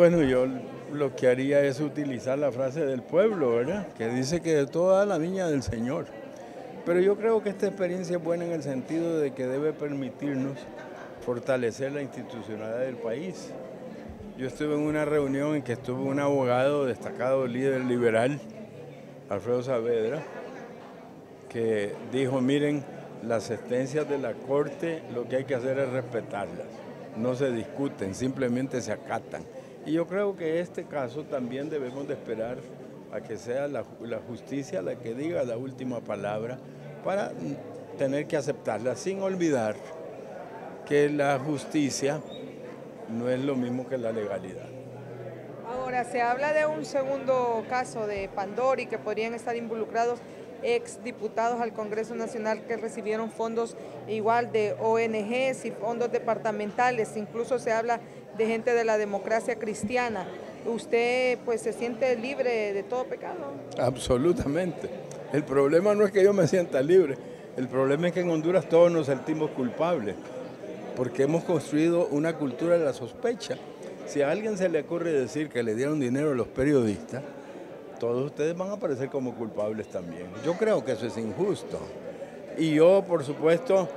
Bueno, yo lo que haría es utilizar la frase del pueblo, ¿verdad? Que dice que de toda la niña del Señor. Pero yo creo que esta experiencia es buena en el sentido de que debe permitirnos fortalecer la institucionalidad del país. Yo estuve en una reunión en que estuvo un abogado destacado, líder liberal, Alfredo Saavedra, que dijo, miren, las sentencias de la Corte lo que hay que hacer es respetarlas, no se discuten, simplemente se acatan. Y yo creo que este caso también debemos de esperar a que sea la, la justicia la que diga la última palabra para tener que aceptarla, sin olvidar que la justicia no es lo mismo que la legalidad. Ahora, se habla de un segundo caso de Pandori que podrían estar involucrados ex diputados al Congreso Nacional que recibieron fondos igual de ONGs y fondos departamentales, incluso se habla de gente de la democracia cristiana. ¿Usted pues se siente libre de todo pecado? Absolutamente. El problema no es que yo me sienta libre, el problema es que en Honduras todos nos sentimos culpables, porque hemos construido una cultura de la sospecha. Si a alguien se le ocurre decir que le dieron dinero a los periodistas, todos ustedes van a aparecer como culpables también. Yo creo que eso es injusto. Y yo, por supuesto,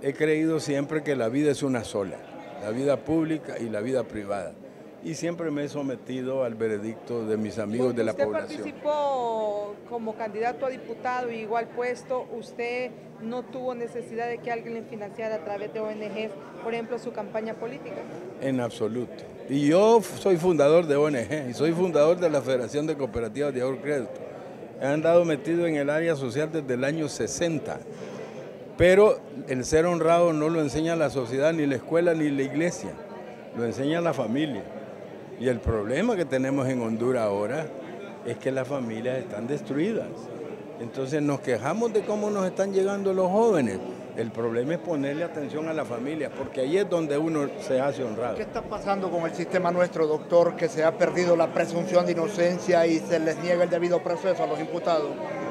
he creído siempre que la vida es una sola, la vida pública y la vida privada. Y siempre me he sometido al veredicto de mis amigos de la población. Usted participó como candidato a diputado y igual puesto, usted no tuvo necesidad de que alguien le financiara a través de ONG, por ejemplo, su campaña política. En absoluto. Y yo soy fundador de ONG y soy fundador de la Federación de Cooperativas de Ahorro Crédito. He andado metido en el área social desde el año 60. Pero el ser honrado no lo enseña la sociedad, ni la escuela, ni la iglesia. Lo enseña la familia. Y el problema que tenemos en Honduras ahora es que las familias están destruidas. Entonces nos quejamos de cómo nos están llegando los jóvenes. El problema es ponerle atención a la familia, porque ahí es donde uno se hace honrado. ¿Qué está pasando con el sistema nuestro, doctor, que se ha perdido la presunción de inocencia y se les niega el debido proceso a los imputados?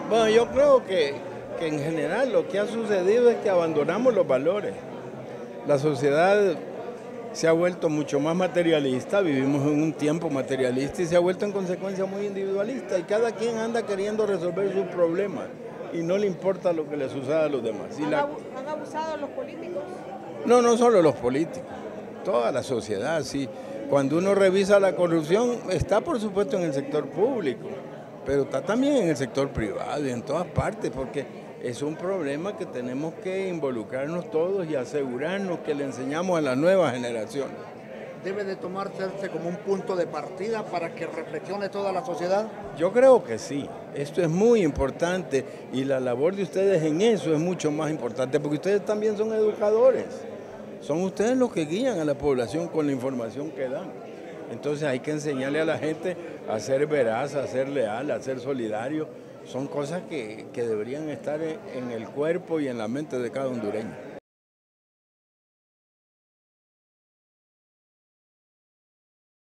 Bueno, yo creo que, que en general lo que ha sucedido es que abandonamos los valores. La sociedad se ha vuelto mucho más materialista, vivimos en un tiempo materialista y se ha vuelto en consecuencia muy individualista y cada quien anda queriendo resolver sus problemas y no le importa lo que le suceda a los demás. ¿Han, ¿Han abusado los políticos? No, no solo los políticos, toda la sociedad, sí. Cuando uno revisa la corrupción, está por supuesto en el sector público, pero está también en el sector privado y en todas partes, porque es un problema que tenemos que involucrarnos todos y asegurarnos que le enseñamos a las nuevas generaciones. ¿Debe de tomarse como un punto de partida para que reflexione toda la sociedad? Yo creo que sí. Esto es muy importante y la labor de ustedes en eso es mucho más importante porque ustedes también son educadores. Son ustedes los que guían a la población con la información que dan. Entonces hay que enseñarle a la gente a ser veraz, a ser leal, a ser solidario. Son cosas que, que deberían estar en el cuerpo y en la mente de cada hondureño.